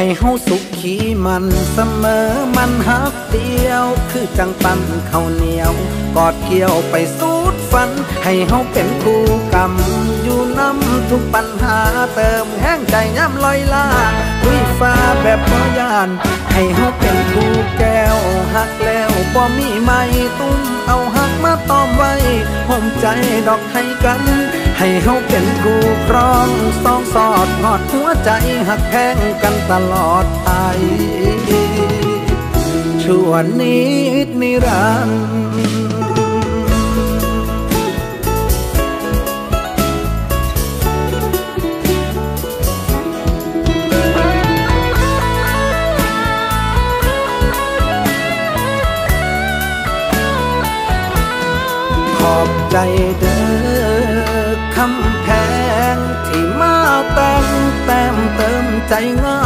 ให้เฮาสุขขีมันเสมอมันฮักเดียว คือจังปันข้าวเหนียว กอดเกี่ยวไปสูดฝัน ให้เฮาเป็นคู่กรรมอยู่น้ำทุกปัญหาเติมแห้งใจย่ำลอยลาดุยฟ้าแบบบ่ยาน ให้เฮาเป็นคู่แก้วหักแล้วบ่มีไม่ตุ้มเอาหักมาตอมไว้ห่มใจดอกให้กัน ให้เฮาเป็นคู่ครองสองสอดงอดหัวใจหักแพงกันตลอดไปชั่วนิดนิรันดร์ขอบใจเด้อ ใจเหงา